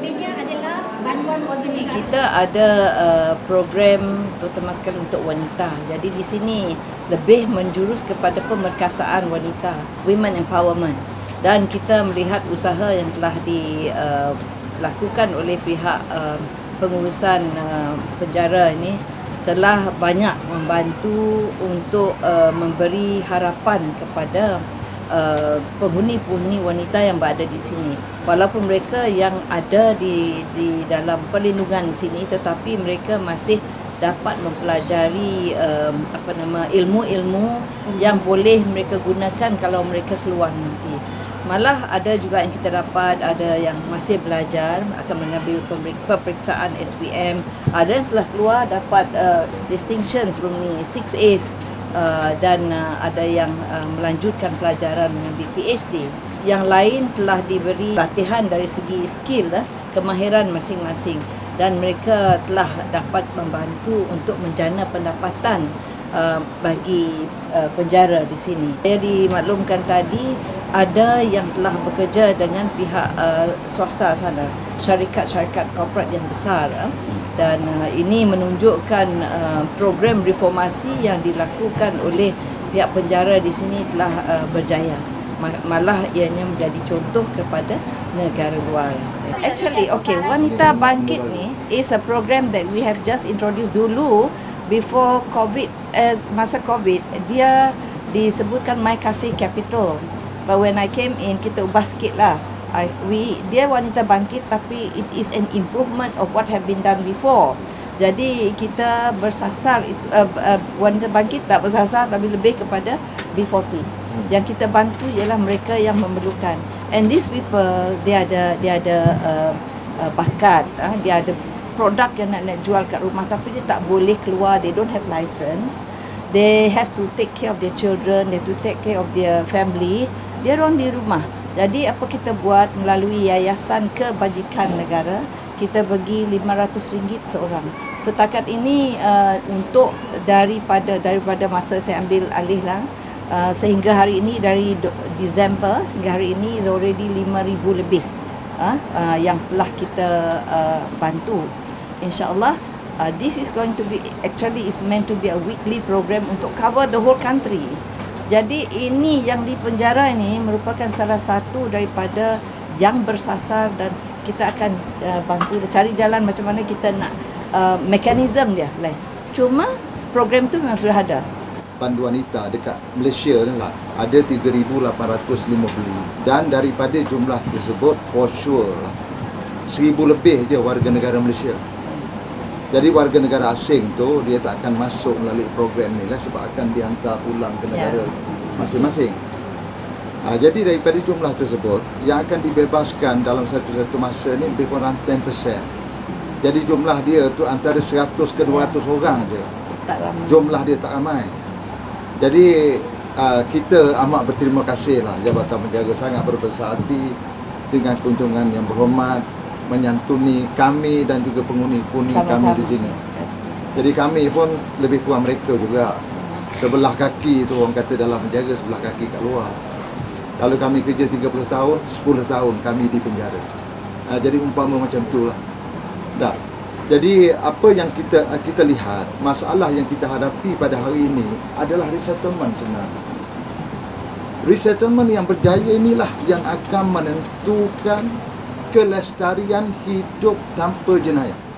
adalah bantuan negara. Kita ada uh, program terutama sekali untuk wanita. Jadi di sini lebih menjurus kepada pemerkasaan wanita, women empowerment. Dan kita melihat usaha yang telah dilakukan uh, oleh pihak uh, pengurusan uh, penjara ini telah banyak membantu untuk uh, memberi harapan kepada uh, penghuni-penghuni wanita yang berada di sini. Walaupun mereka yang ada di di dalam perlindungan sini tetapi mereka masih dapat mempelajari um, apa nama ilmu-ilmu yang boleh mereka gunakan kalau mereka keluar nanti. Malah ada juga yang kita dapat ada yang masih belajar akan mengambil peperiksaan SPM, ada yang telah keluar dapat uh, distinction sebelum ni 6 A's uh, dan uh, ada yang uh, melanjutkan pelajaran mengambil PhD. Yang lain telah diberi latihan dari segi skill uh, kemahiran masing-masing dan mereka telah dapat membantu untuk menjana pendapatan uh, bagi uh, penjara di sini. Saya dimaklumkan tadi ada yang telah bekerja dengan pihak uh, swasta sana, syarikat-syarikat korporat yang besar uh, dan uh, ini menunjukkan uh, program reformasi yang dilakukan oleh pihak penjara di sini telah uh, berjaya. Malah ianya menjadi contoh kepada negara luar. Actually, okay, Wanita Bangkit ni is a program that we have just introduced dulu before COVID, as masa COVID, dia disebutkan My Kasih Capital. But when I came in, kita ubah sikit lah. I, we, dia wanita bangkit tapi it is an improvement of what have been done before. Jadi kita bersasar, itu, uh, uh, wanita bangkit tak bersasar tapi lebih kepada B40. Hmm. Yang kita bantu ialah mereka yang memerlukan. And these people, dia ada dia ada uh, uh, bakat, uh, dia ada produk yang nak nak jual kat rumah tapi dia tak boleh keluar, they don't have license. They have to take care of their children, they have to take care of their family dia orang di rumah. Jadi apa kita buat melalui Yayasan Kebajikan Negara, kita bagi RM500 seorang. Setakat ini uh, untuk daripada daripada masa saya ambil alih lah, uh, sehingga hari ini dari Disember hingga hari ini is already 5000 lebih uh, uh, yang telah kita uh, bantu. Insyaallah uh, this is going to be actually is meant to be a weekly program untuk cover the whole country. Jadi ini yang di penjara ini merupakan salah satu daripada yang bersasar dan kita akan uh, bantu cari jalan macam mana kita nak uh, mekanisme dia lah. Cuma program tu memang sudah ada. Pandu wanita dekat Malaysia lah ada 3850 dan daripada jumlah tersebut for sure lah 1000 lebih je warga negara Malaysia. Jadi warga negara asing tu dia tak akan masuk melalui program ni lah sebab akan dihantar pulang ke negara yeah. masing-masing. Ha, jadi daripada jumlah tersebut yang akan dibebaskan dalam satu-satu masa ni lebih kurang 10%. Jadi jumlah dia tu antara 100 ke 200 yeah. orang je. Tak ramai. Jumlah dia tak ramai. Jadi uh, kita amat berterima kasih lah Jabatan Penjaga sangat berbesar hati dengan kunjungan yang berhormat menyantuni kami dan juga penghuni-penghuni kami di sini. Jadi kami pun lebih kurang mereka juga. Sebelah kaki tu orang kata dalam penjara sebelah kaki kat luar. Kalau kami kerja 30 tahun, 10 tahun kami di penjara. Ha, jadi umpama macam tu lah. Tak. Jadi apa yang kita kita lihat, masalah yang kita hadapi pada hari ini adalah resettlement sebenarnya. Resettlement yang berjaya inilah yang akan menentukan kelestarian hidup tanpa jenayah.